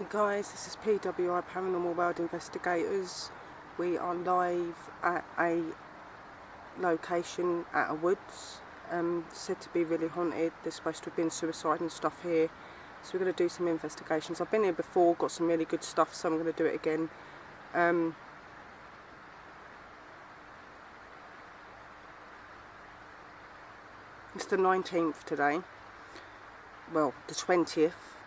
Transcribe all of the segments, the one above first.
Hey guys, this is PWI Paranormal World Investigators. We are live at a location at a woods, um, said to be really haunted. There's supposed to have been suicide and stuff here. So we're going to do some investigations. I've been here before, got some really good stuff, so I'm going to do it again. Um, it's the 19th today. Well, the 20th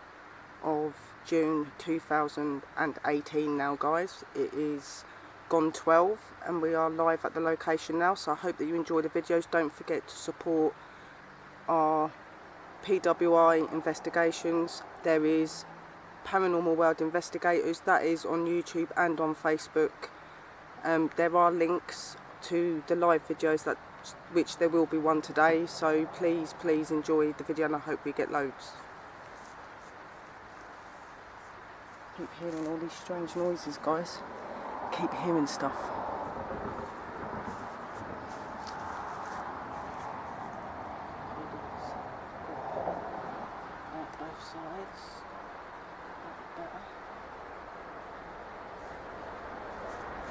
of June 2018 now guys. It is gone 12 and we are live at the location now so I hope that you enjoy the videos. Don't forget to support our PWI investigations. There is Paranormal World Investigators that is on YouTube and on Facebook. Um, there are links to the live videos that which there will be one today so please please enjoy the video and I hope we get loads. Keep hearing all these strange noises, guys. Keep hearing stuff. both sides.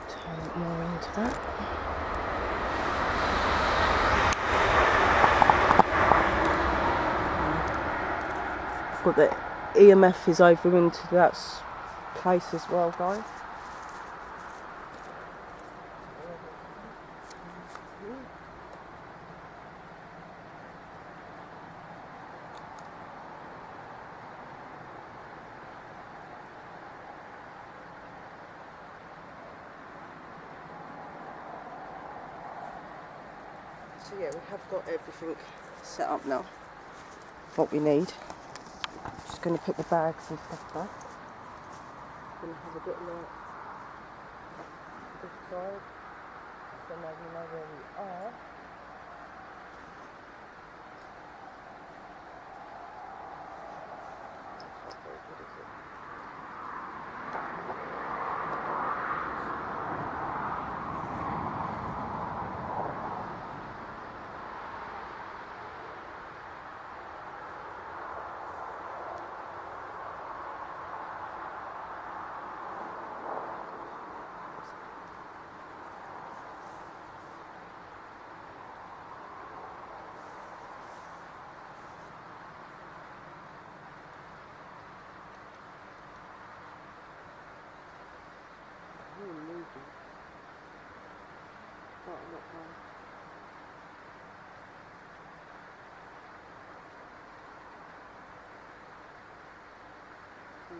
Turn more into that. Got the EMF is over into that place as well, guys. So yeah, we have got everything set up now. What we need. Just going to put the bags and stuff back to have a bit like this side so now we know where we are. quite a lot more.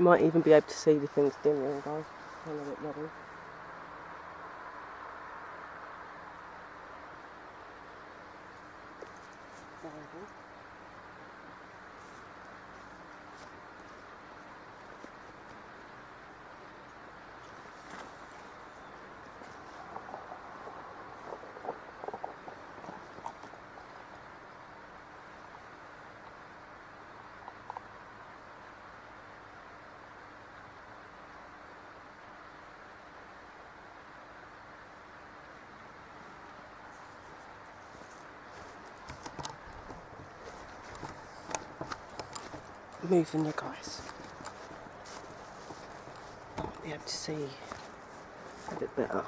You might even be able to see the things dimly, guys. Moving you guys. I'll Be able to see a bit better.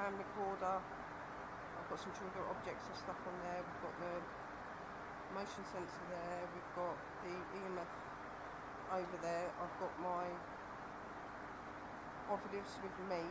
Cam recorder. I've got some trigger objects and stuff on there. We've got the motion sensor there. We've got the EMF over there. I've got my operatives with me.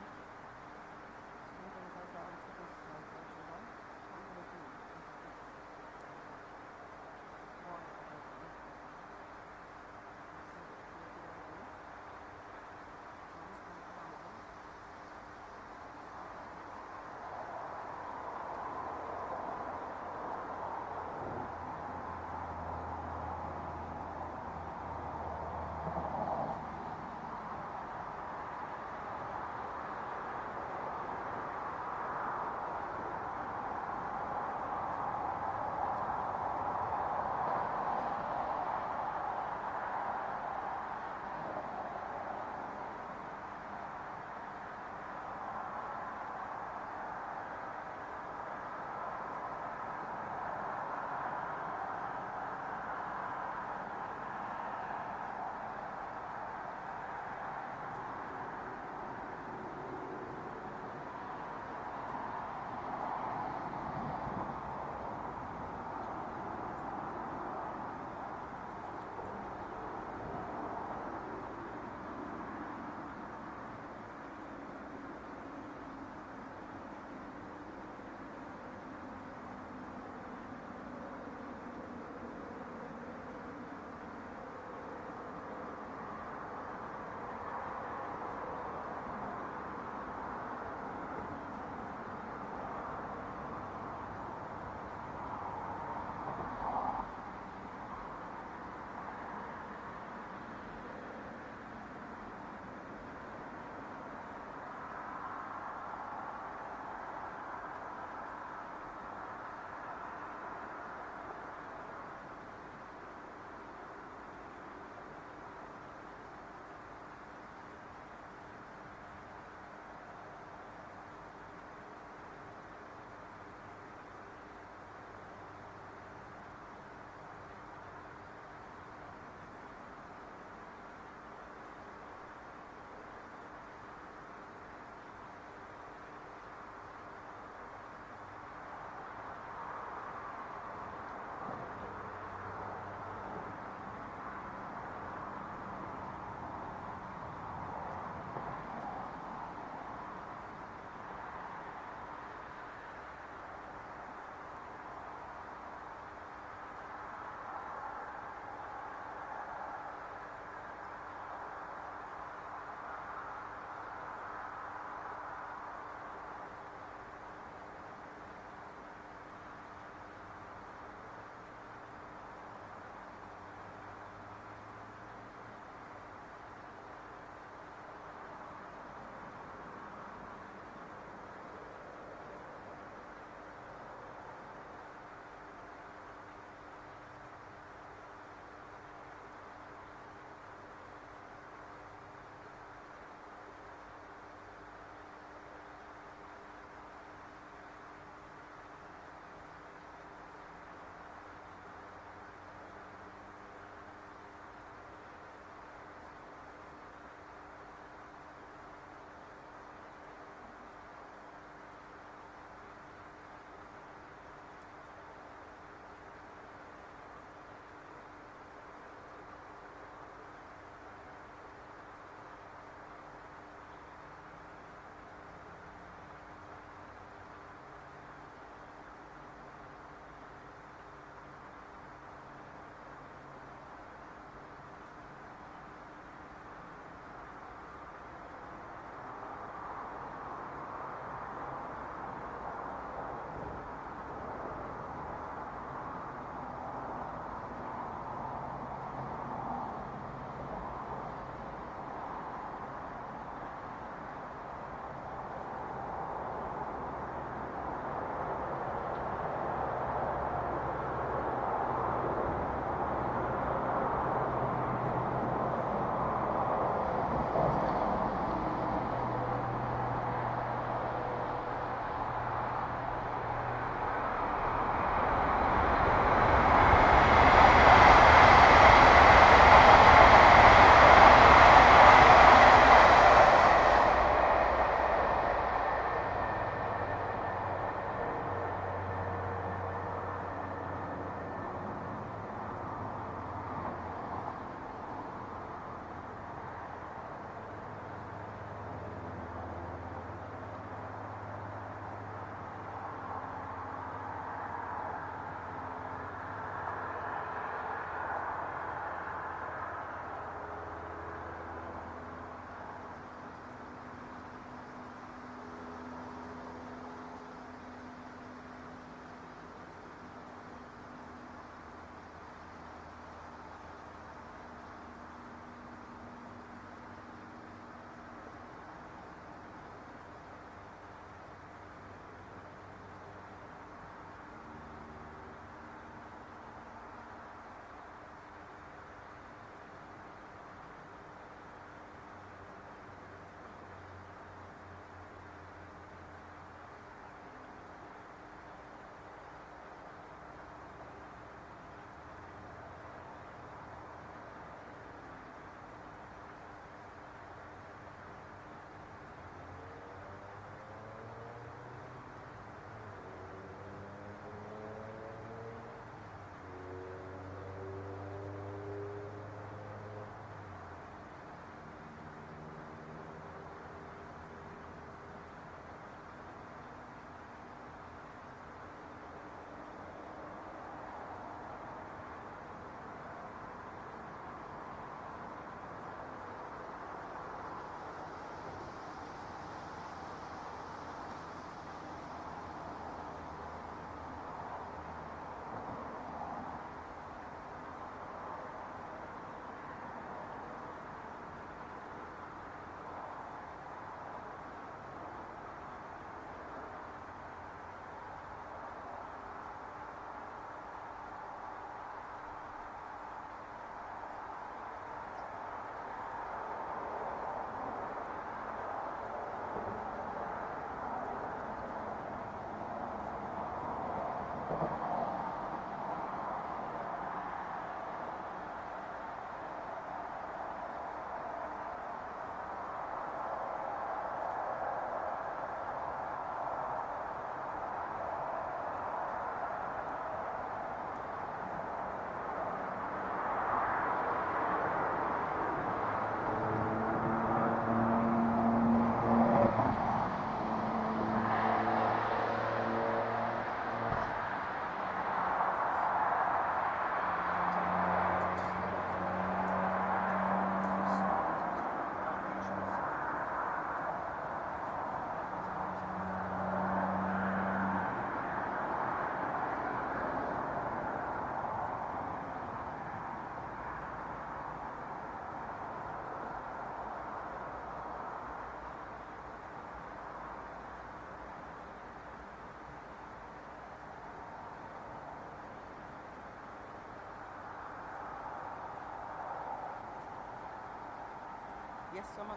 Coming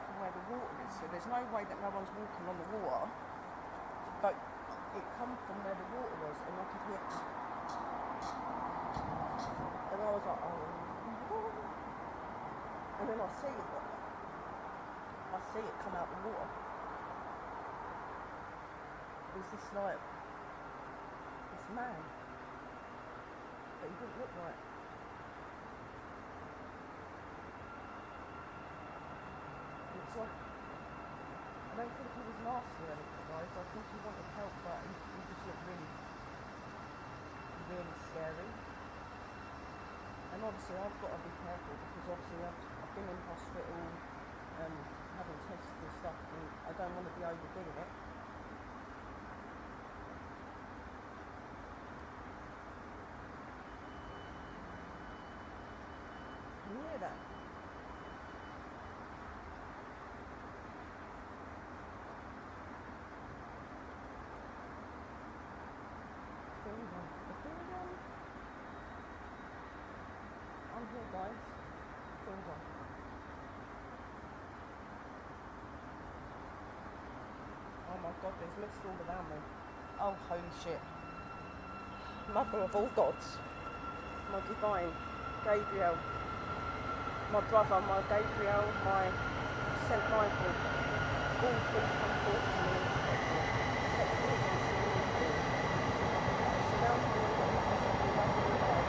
from where the water is, so there's no way that no one's walking on the water, but it come from where the water was and I could hear and I was like, oh. And then I see it. I see it come out the water. It was this like, this man. But he didn't look right. It's like, I don't think he was nasty or anything, guys. I think he wanted help, but he, he just looked really, really scary. And obviously I've got to be careful because obviously I've, I've been in hospital um, having tests and stuff and I don't want to be overdoing it. Can you hear that? Finger. The finger. I'm here, guys. Finger. Oh my god, there's mist all around me. Oh, holy shit. Mother of all gods. My divine. Gabriel. My brother, my Gabriel, my Saint Michael. All please come forth to me. Protect me against the evil. Surround me with the goodness of your lovely love.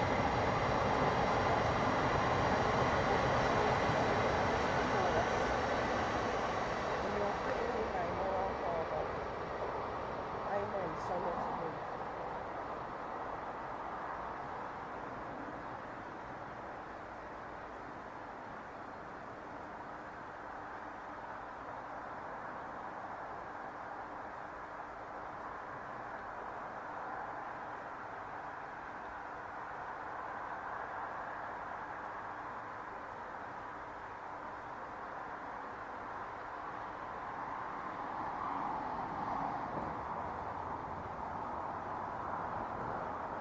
In your holy name, O our Father. Amen. So let it be.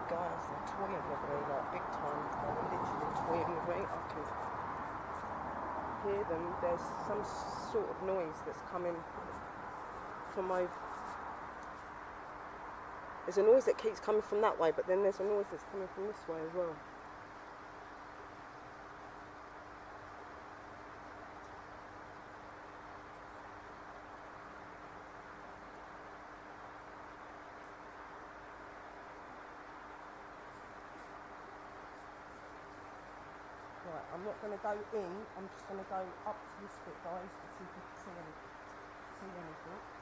Guys, they're toying with me like big time. They're literally toying with me. I can hear them. There's some sort of noise that's coming from my. There's a noise that keeps coming from that way, but then there's a noise that's coming from this way as well. Right, I'm not going to go in. I'm just going to go up to this bit, guys, to see if we can see anything.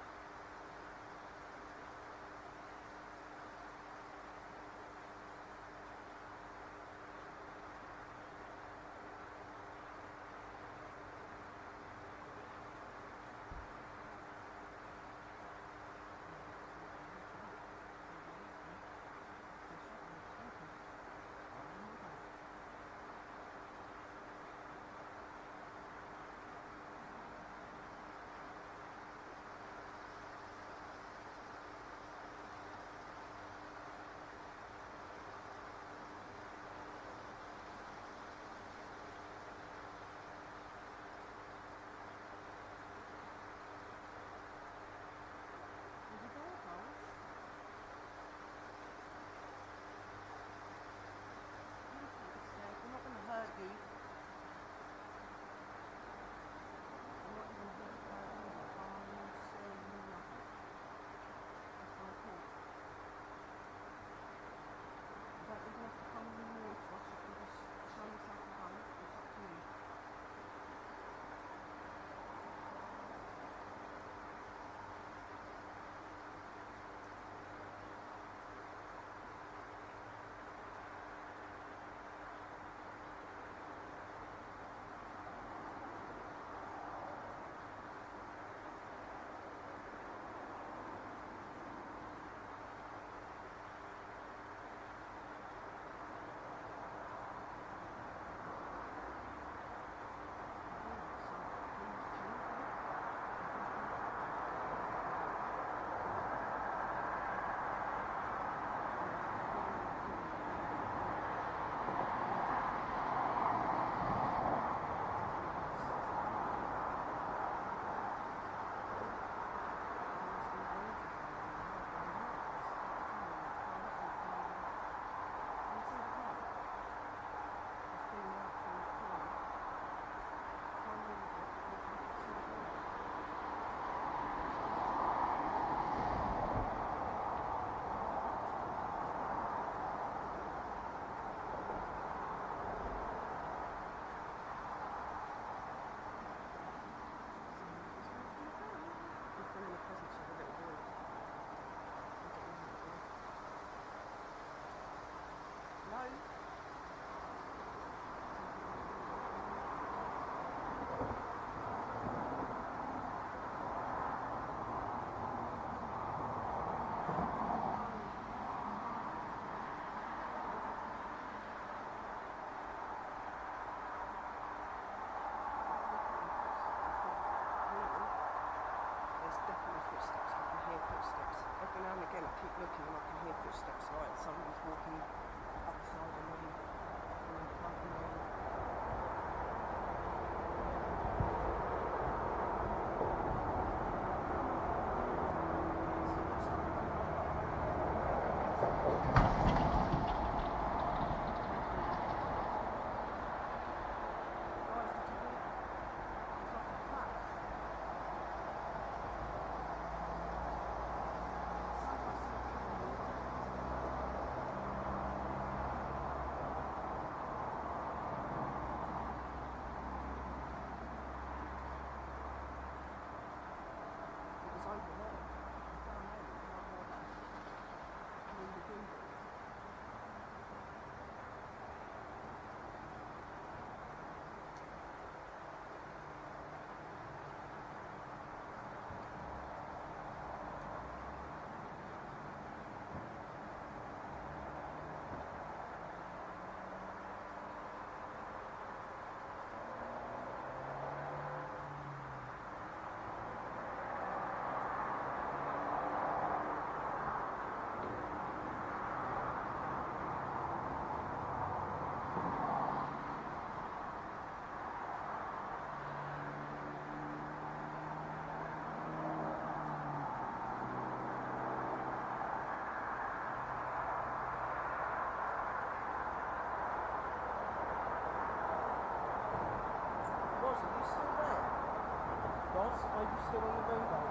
Are you?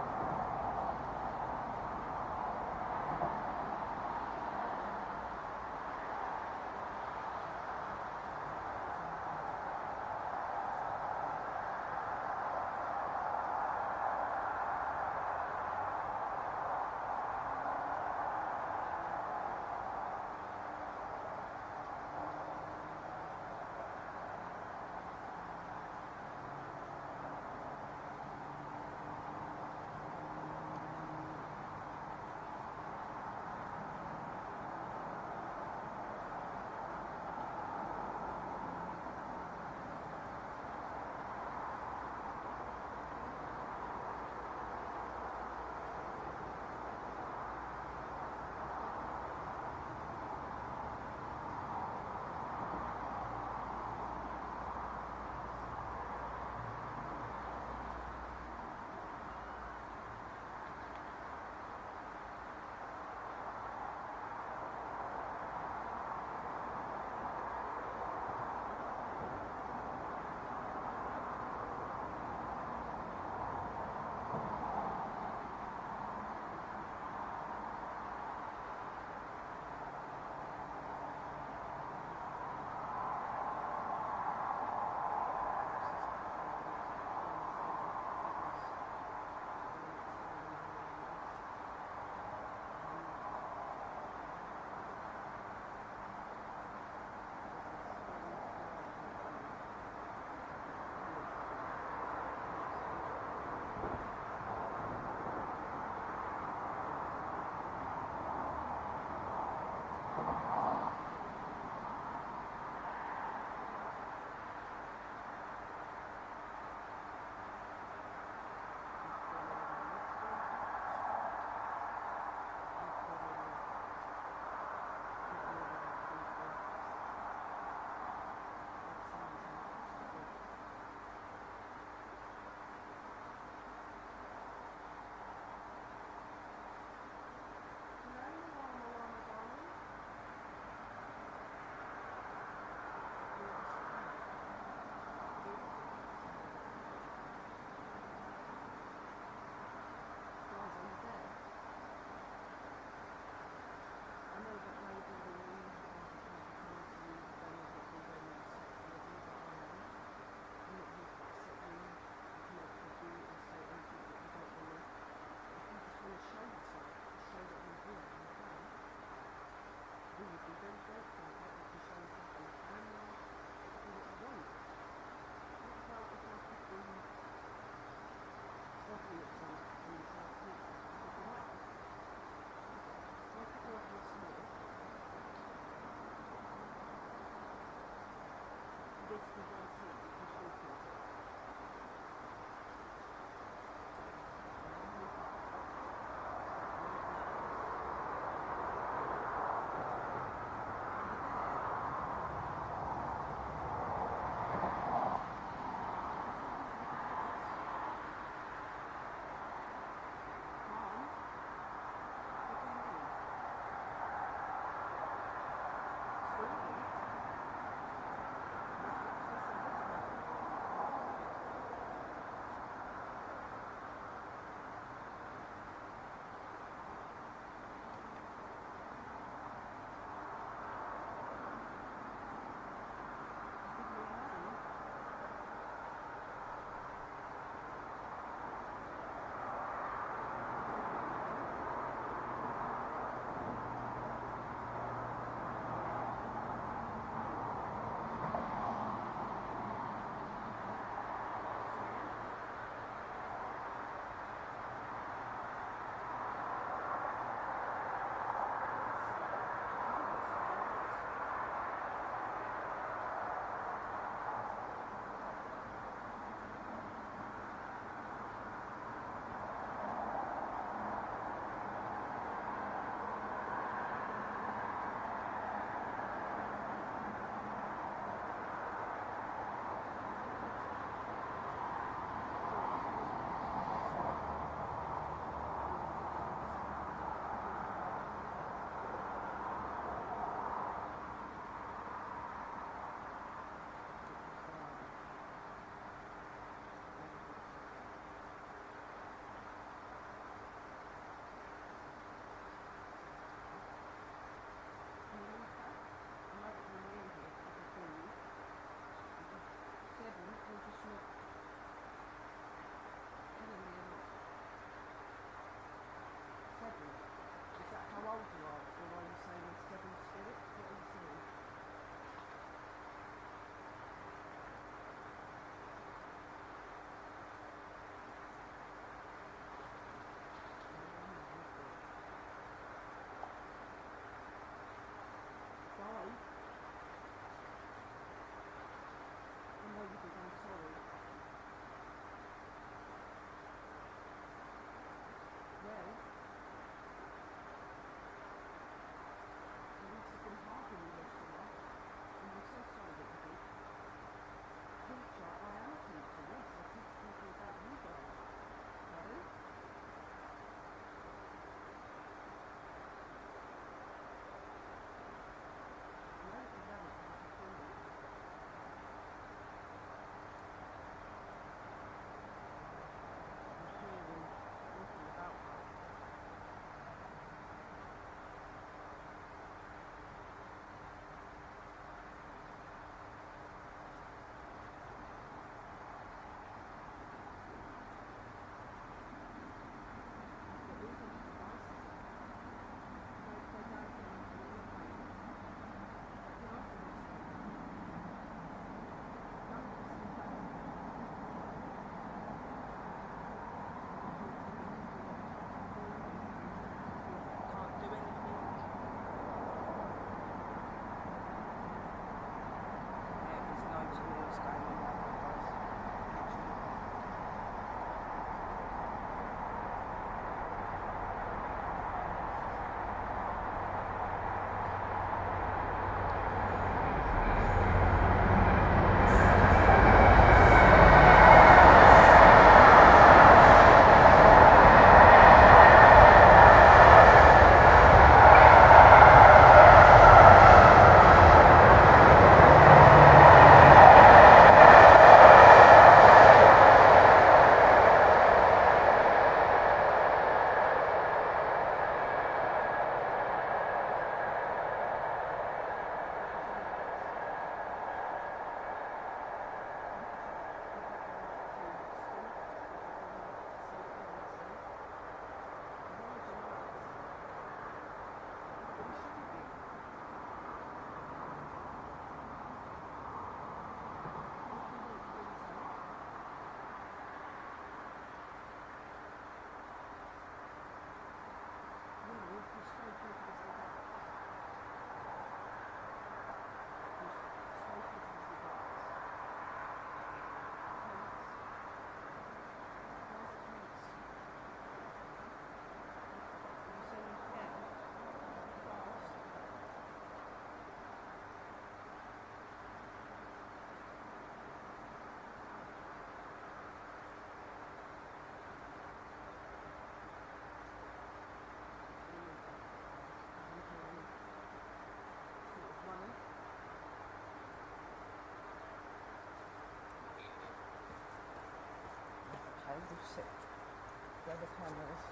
Where the camera is.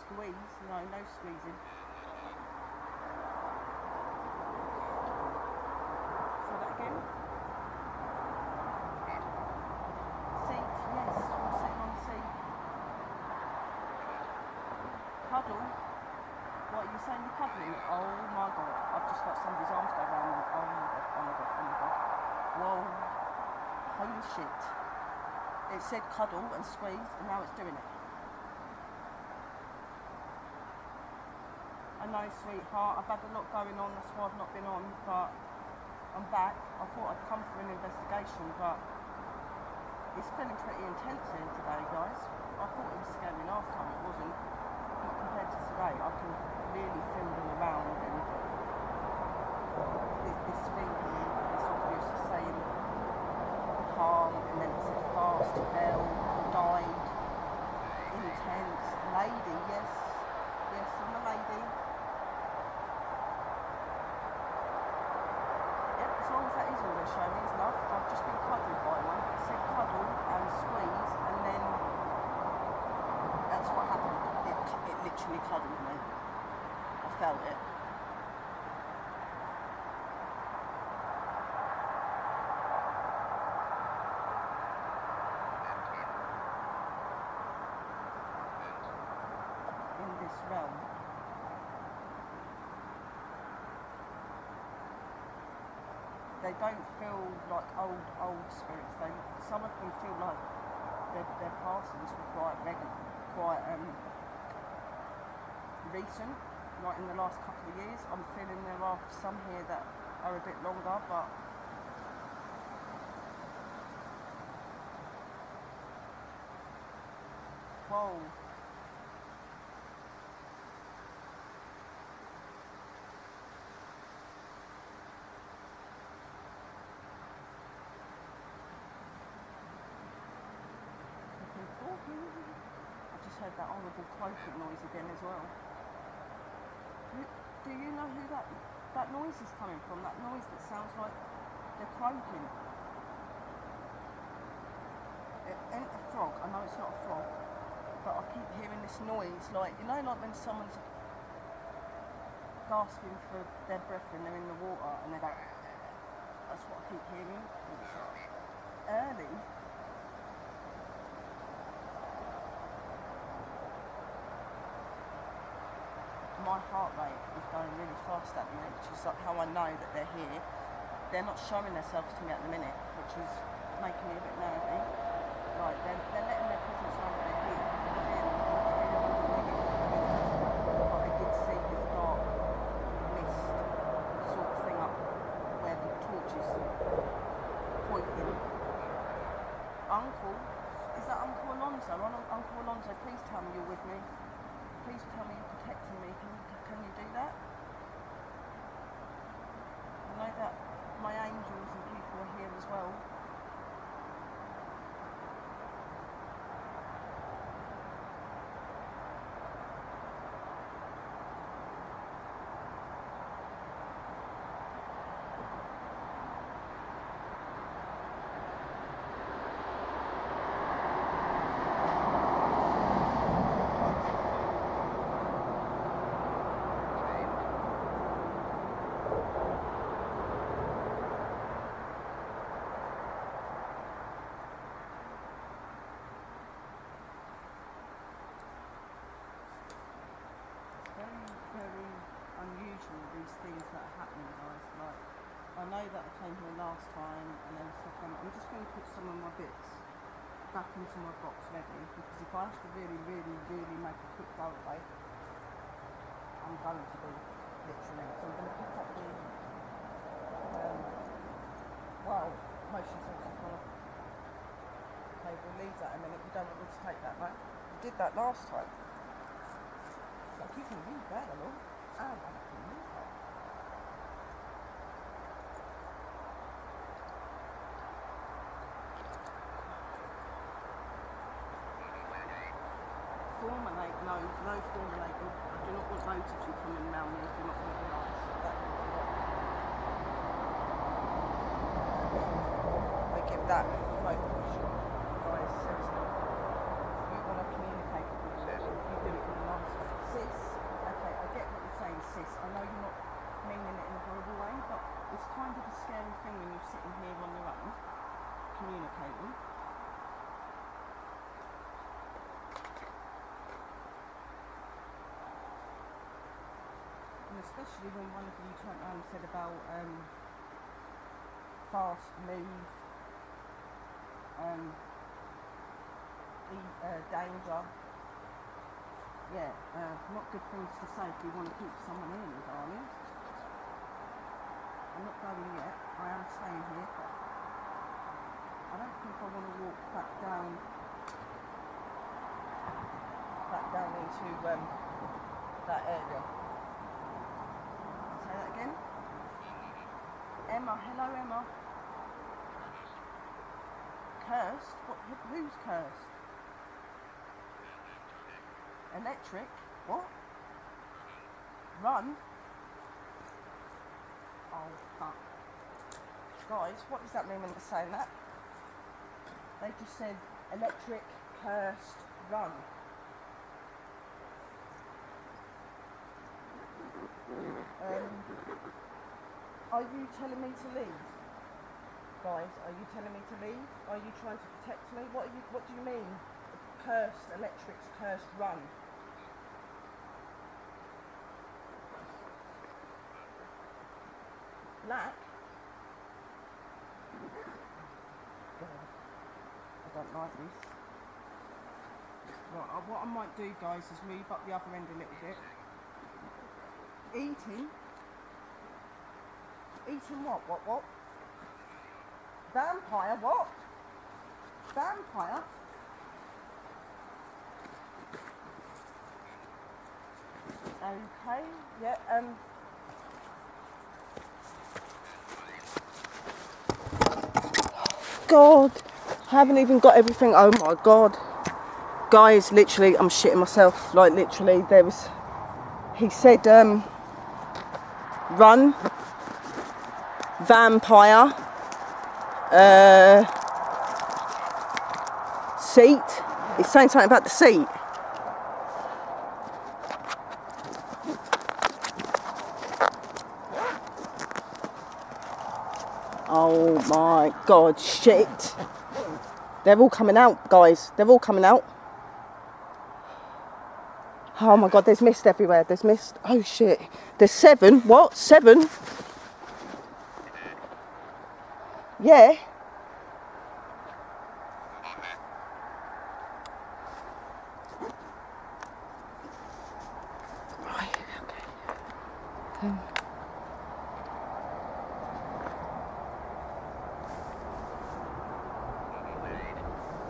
Squeeze? No, no squeezing. Say that again. Seat, yes, sitting on seat. Cuddle? What, are you saying you're cuddling? Oh my god, I've just got somebody's arms go around me. Oh my god, oh my god, oh my god. Whoa. Holy shit. It said cuddle and squeeze, and now it's doing it. I know, sweetheart, I've had a lot going on, that's why I've not been on, but I'm back. I thought I'd come for an investigation, but it's feeling pretty intense here today, guys. I thought it was scary last time, it wasn't. But compared to today, I can really feel them around and this, this thing here, it's obviously saying calm and then said fast, fell, died, intense, lady, yes, yes, I'm a lady. Yep, as long as that is all they're showing is love. I've just been cuddled by one. It said cuddle and squeeze and then that's what happened. It, it literally cuddled me. I felt it. In this realm. They don't feel like old, old spirits. They, some of them feel like their, their passings were quite regular, quite um, recent, like in the last couple of years. I'm feeling there are some here that are a bit longer, but whoa. Talking, talking. I just heard that horrible croaking noise again as well. Do you know who that that noise is coming from? That noise that sounds like they're croaking. It ain't a frog. I know it's not a frog, but I keep hearing this noise, like you know, like when someone's gasping for their breath when they're in the water, and they go. That's what I keep hearing. Early. My heart rate is going really fast at the minute, which is like how I know that they're here. They're not showing themselves to me at the minute, which is making me a bit nervy. Like they're, they're letting their presence know that they're here. But I did see this dark mist sort of thing up where the torch is pointing. Uncle, is that Uncle Alonso? Un- Uncle Alonso, please tell me you're with me. Please tell me you're protecting me. Can, can you do that? I know that my angels and people are here as well. It's very, very unusual these things that are happening, guys. Like, I know that I came here last time and then like. I'm just going to put some of my bits back into my box ready because if I have to really, really, really make a quick go away, I'm going to be literally. So I'm going to pick up the um, well, motion sensor collar. Okay, we'll leave that a minute. We don't want me to take that, right? We did that last time. Like you can read that I can read that. Formulate, no, no formulating. I of you coming around me if you're not going to be wrong. I give that especially when one of you turned around and said about um, fast move, um, the, uh, danger. Yeah, uh, not good things to say if you want to keep someone in, darling. I'm not going yet. I am staying here, but I don't think I want to walk back down, back down into um, that area. That again. Emma, hello Emma. Cursed? What, who's cursed? Electric? What? Run? Oh fuck. Guys, what does that mean when they're saying that? They just said electric, cursed, run. Um, are you telling me to leave? Guys, are you telling me to leave? Are you trying to protect me? What you what do you mean? Cursed electrics, cursed run. Black? God, I don't like this. Right, uh, what I might do guys is move up the other end a little bit. Eating? Eating what? What? What? Vampire? What? Vampire? Okay, yeah, um. God, I haven't even got everything. Oh my God. Guys, literally, I'm shitting myself. Like, literally, there was. He said, um. Run. Vampire. Uh. Seat. He's saying something about the seat. Oh my god, shit. They're all coming out, guys. They're all coming out. Oh my god, there's mist everywhere. There's mist. Oh shit. There's seven. What? Seven? Yeah.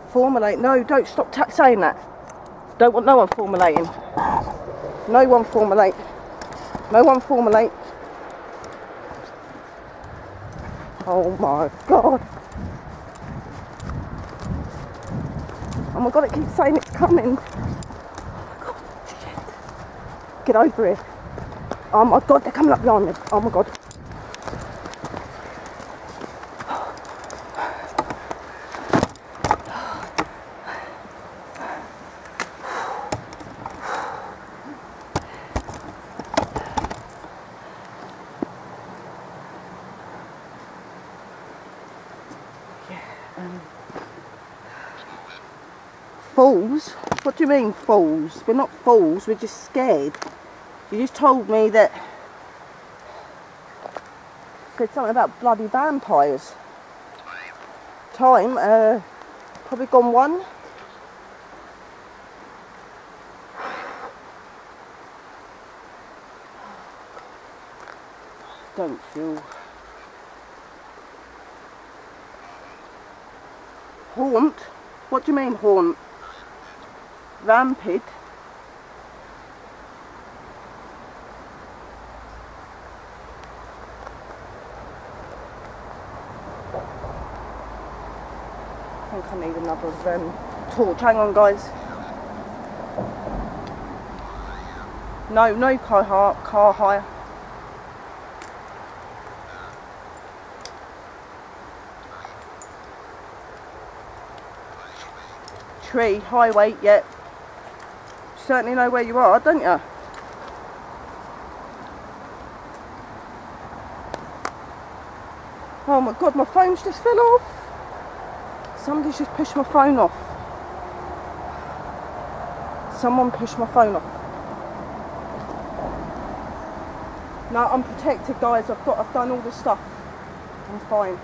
Formulate. No, don't stop saying that. Don't want no one formulating. No one formulate. No one formulate. Oh my god. Oh my god, it keeps saying it's coming. Oh my god. Get over here. Oh my god, they're coming up behind me. Oh my god. Fools? What do you mean fools? We're not fools, we're just scared. You just told me that said something about bloody vampires. Time, uh, probably gone one. Don't feel haunt. What do you mean haunt? Rampid. I think I need another um, torch. Hang on, guys. No, no car hire. Car hire. Tree, highway, yep. Certainly know where you are, don't you? Oh my god, my phone's just fell off. Somebody's just pushed my phone off. Someone pushed my phone off. No, I'm protected, guys. I've got, I've done all the stuff. I'm fine.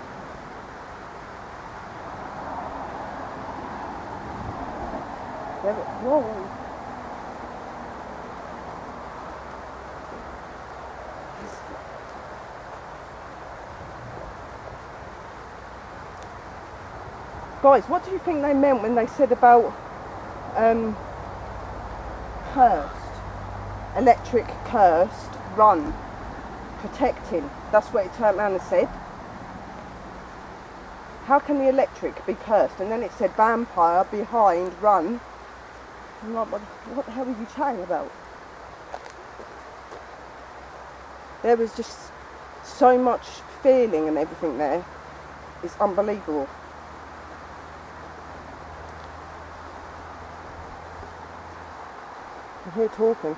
Whoa. Guys, what do you think they meant when they said about um, cursed, electric cursed, run, protecting? That's what it turned around and said. How can the electric be cursed? And then it said vampire behind, run. I'm like, what, what the hell are you chatting about? There was just so much feeling and everything there. It's unbelievable. Here talking.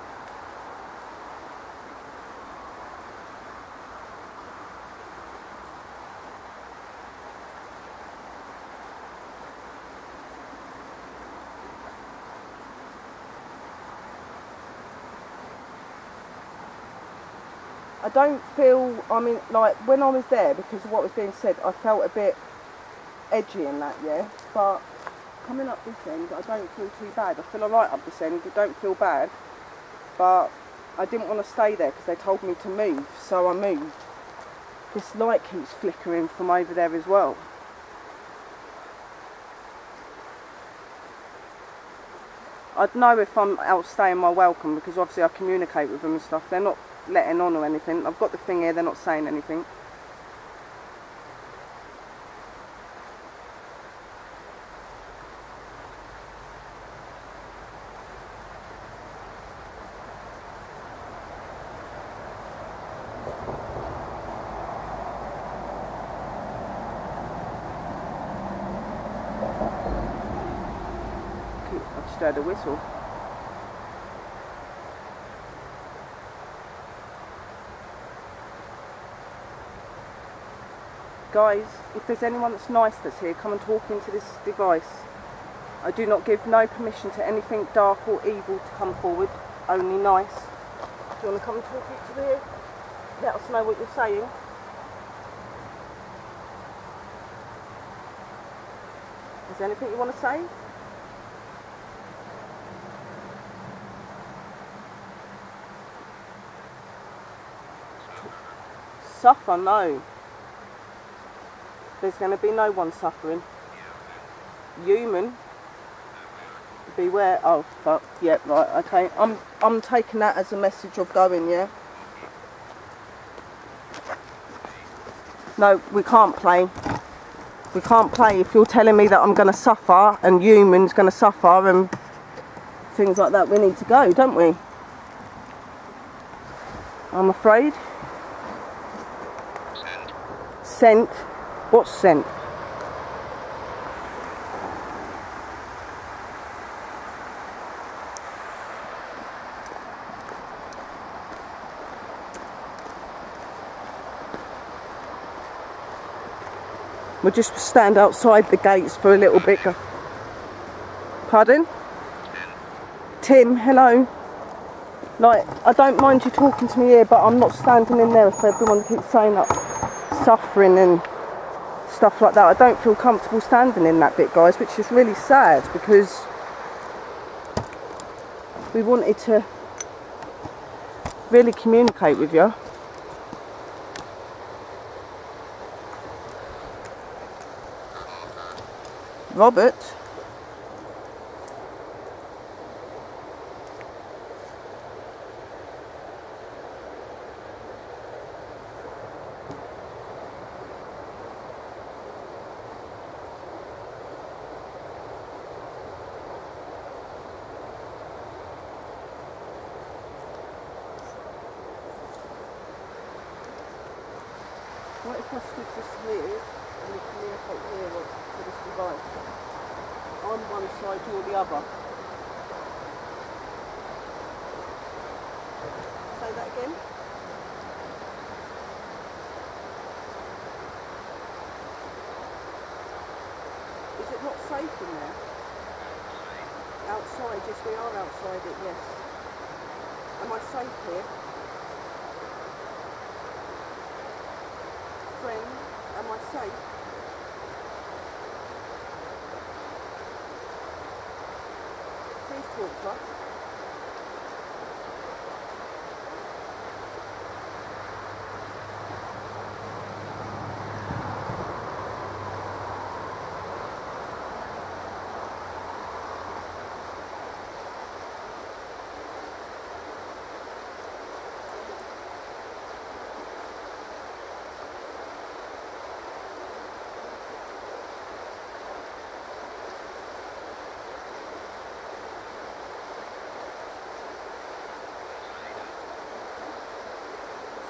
I don't feel, I mean, like when I was there, because of what was being said, I felt a bit edgy in that, yeah. But coming up this end, I don't feel too bad. I feel alright up this end, I don't feel bad. But I didn't want to stay there because they told me to move, so I moved. This light keeps flickering from over there as well. I'd know if I'm outstaying my welcome because obviously I communicate with them and stuff. They're not letting on or anything. I've got the thing here, they're not saying anything. I just a whistle. Guys, if there's anyone that's nice that's here, come and talk into this device. I do not give no permission to anything dark or evil to come forward, only nice. Do you want to come and talk into the Let us know what you're saying. Is there anything you want to say? Suffer, no. There's going to be no one suffering. Human. Beware. Oh fuck. Yep. right. Okay. I'm. I'm taking that as a message of going. Yeah. No, we can't play. We can't play if you're telling me that I'm going to suffer and humans going to suffer and things like that. We need to go, don't we? I'm afraid. Scent. What's scent? We'll just stand outside the gates for a little bit. Pardon? Tim, hello. Like, I don't mind you talking to me here, but I'm not standing in there if everyone keeps saying that suffering and stuff like that. I don't feel comfortable standing in that bit, guys, which is really sad because we wanted to really communicate with you. Robert. What if I stood this here and we communicate here with to this device? On one side, you're the other. Say that again. Is it not safe in there? Outside, yes, we are outside it, yes. Am I safe here? friend. Am I safe? Please talk to us.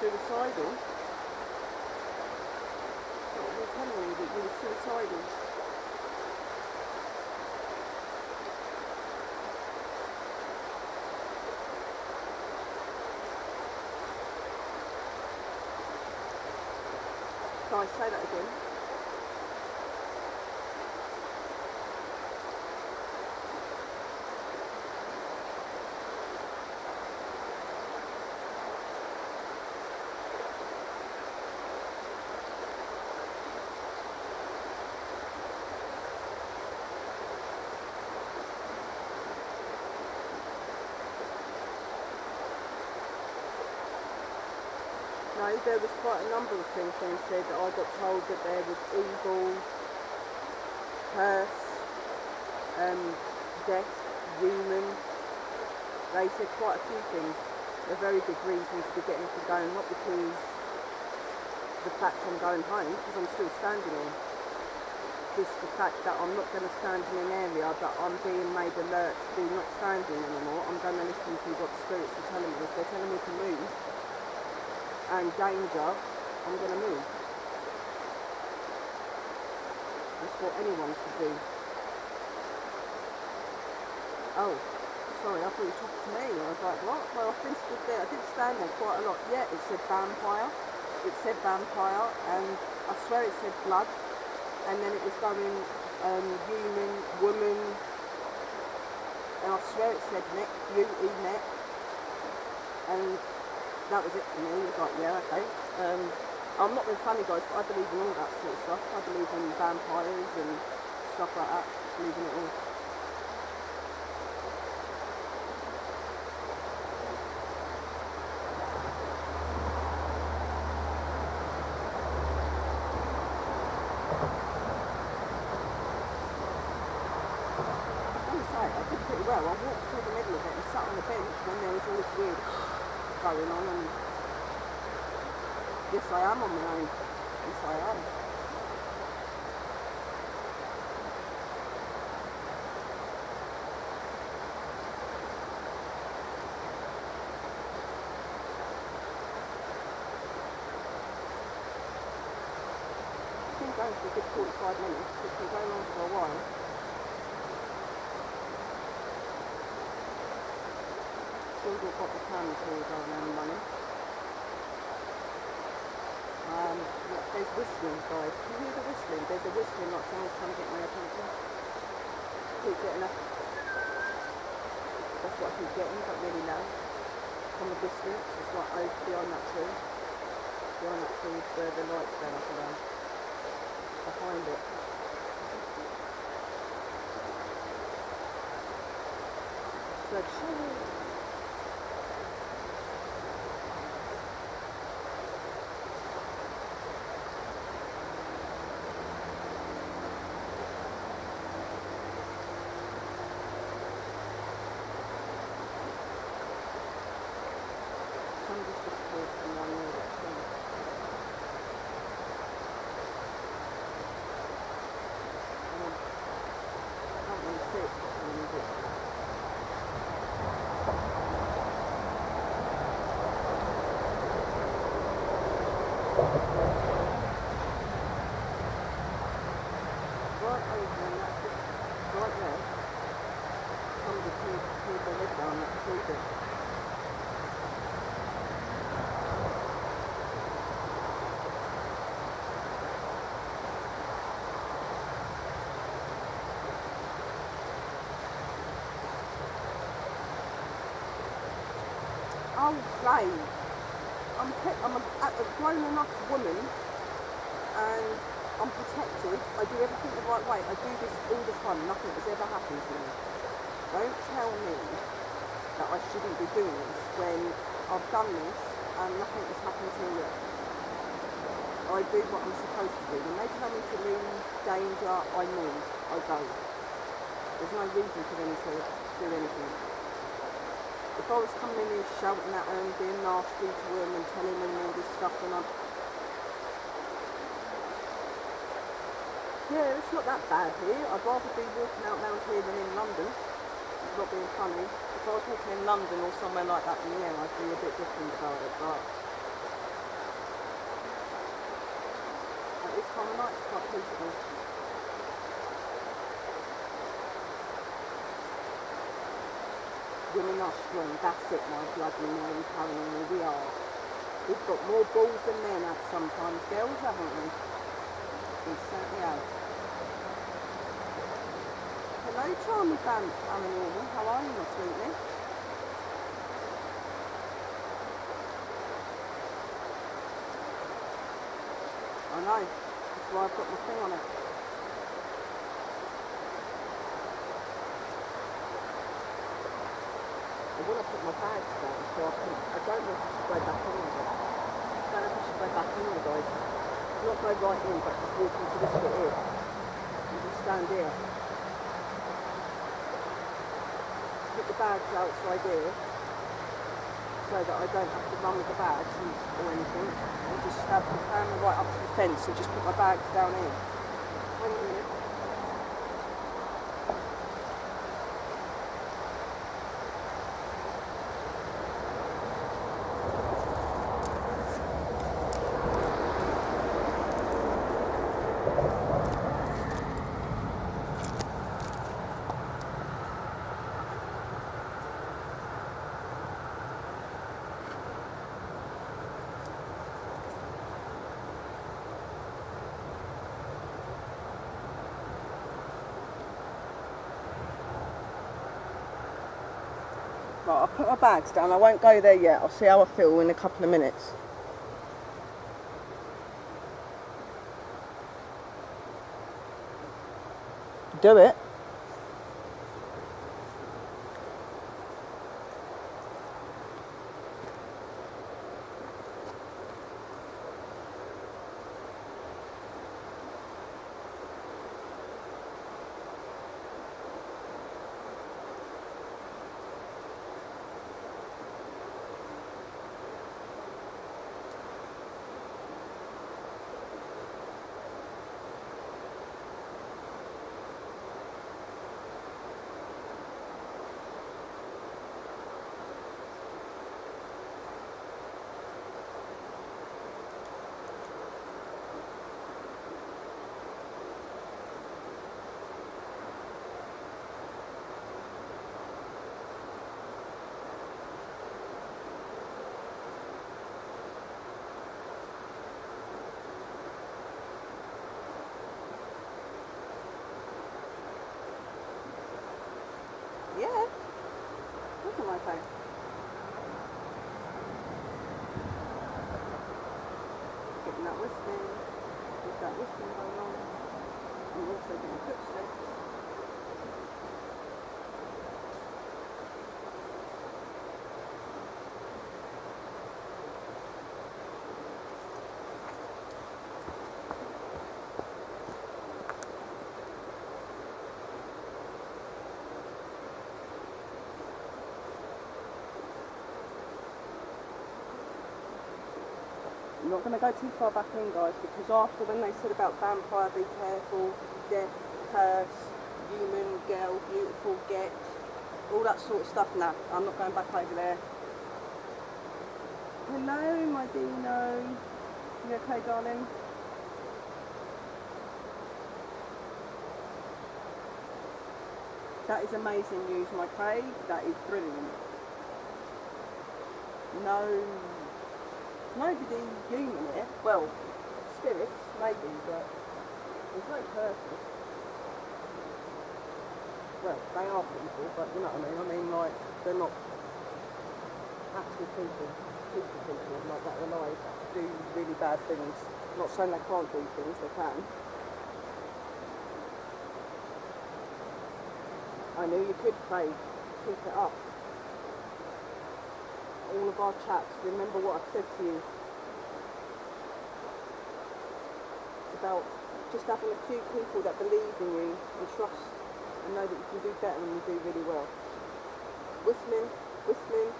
Suicidal? Were you telling me that you suicidal? Guys, say that again. No, there was quite a number of things being said. I got told that there was evil, curse, um, death, human. They said quite a few things. They're very big reasons to get into going, not because the fact I'm going home, because I'm still standing here. Just the fact that I'm not going to stand in an area that I'm being made alert to not standing anymore. I'm going to listen to what the spirits are telling me. If they're telling me to move, and danger, I'm going to move. That's what anyone should do. Oh, sorry, I thought you were talking to me. I was like, what? Well, I've been stood there. I did stand there quite a lot. Yeah, it said vampire. It said vampire, and I swear it said blood. And then it was going um, human, woman, and I swear it said neck, beauty, neck. And that was it for me. It was like, yeah, okay. Um, I'm not being funny, guys, but I believe in all that sort of stuff. I believe in vampires and stuff like that. Believe in it all. I must say, I did pretty well. I walked through the middle of it and sat on the bench when there was all this weird yes I am on my own. Yes I am. Been going for a good 45 minutes. It's been going on for a while. Still got the camera tools going on running. Um, look, there's whistling, guys. Can you hear the whistling? There's a whistling like someone's trying to get my attention. Keep getting up. That's what I keep getting, but really low. From the distance, it's like over beyond that tree. Beyond that tree where the lights go up around. Behind it. Good show. Somebody's just called from one near that tree. And I I can't really see it properly, is it? Right over in that, right there, somebody pulled, pulled their head down that tree bit. I'm, I'm a, a grown enough woman and I'm protected. I do everything the right way. I do this all the time. Nothing has ever happened to me. Don't tell me that I shouldn't be doing this when I've done this and nothing has happened to me yet. I do what I'm supposed to do. When they tell me to leave danger, I move. I go. There's no reason for them to do anything. Was coming in here shouting at them, being nasty to them and telling them all this stuff, then I'd... Yeah, it's not that bad here. I'd rather be walking out round here than in London. It's not being funny. If I was walking in London or somewhere like that, then yeah, I'd be a bit different about it, but... At this time of night, it's quite peaceful. Women are strong, that's it, my bloody Mary Paranormal, we are. We've got more balls than men have sometimes, girls, haven't we? We certainly have. Hello, Charmy Paranormal, how are you, my sweetie? I know, that's why I've got my thing on it. I put my bags down so I can, I don't know if I should go back in with it. I don't know if I should go back in with guys. Not go right in, but just walk into this bit here. And just stand here. Put the bags outside here so that I don't have to run with the bags or anything. And just have the camera right up to the fence and just put my bags down here. I'll put my bags down. I won't go there yet. I'll see how I feel in a couple of minutes. Do it. Yeah. Look at my phone. Getting that whistling. With that whistling going on. I'm also getting footsteps. I'm not going to go too far back in, guys, because after when they said about vampire, be careful, death, curse, human, girl, beautiful, get, all that sort of stuff, nah, I'm not going back over there. Hello, my Dino. You okay, darling? That is amazing news, my Craig. That is brilliant. No nobody human here. Well, spirits, maybe, but there's no person. Well, they are people, but you know what I mean? I mean, like, they're not actual people, people people, like that alive. do really bad things. Not saying they can't do things, they can. I knew you could pray. Keep it up. All of our chats, remember what I've said to you. It's about just having a few people that believe in you and trust and know that you can do better than you do really well. Whistling, whistling,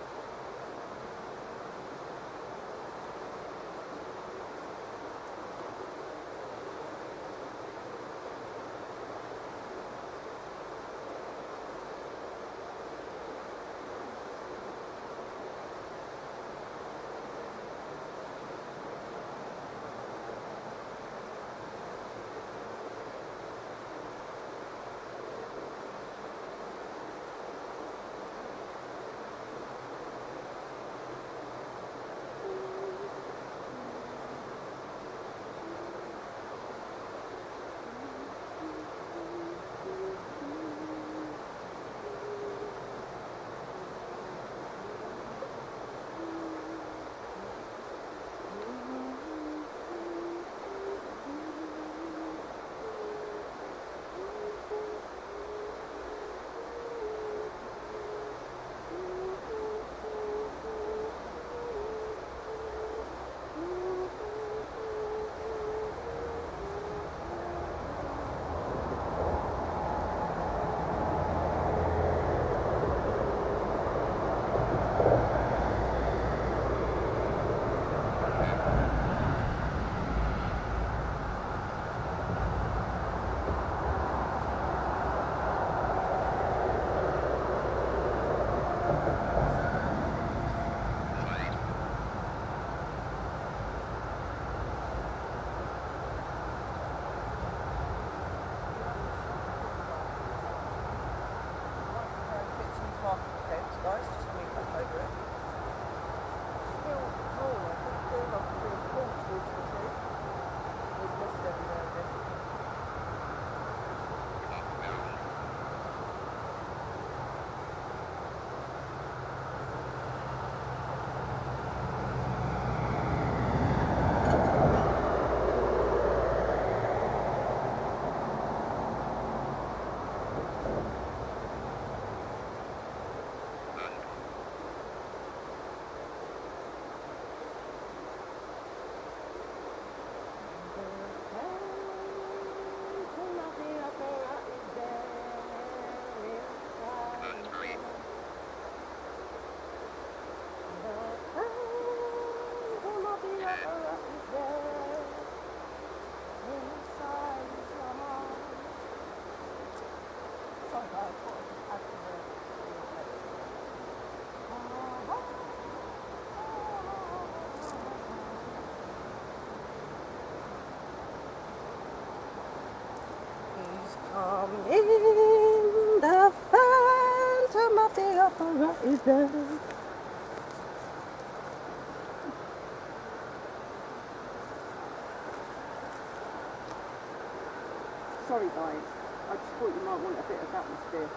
Sorry guys, I just thought you might want a bit of atmosphere.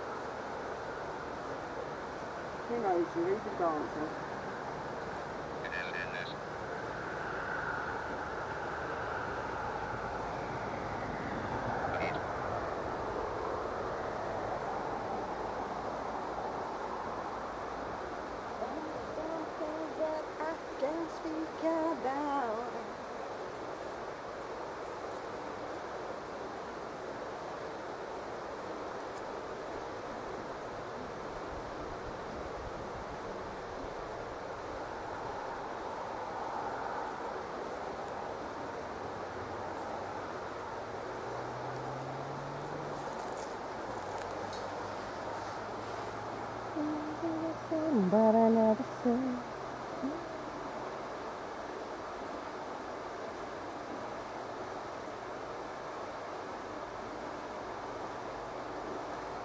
Who knows, you're even dancing. But I never said.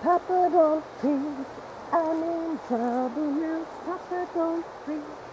Papa, don't think I'm in trouble You, Papa, don't think.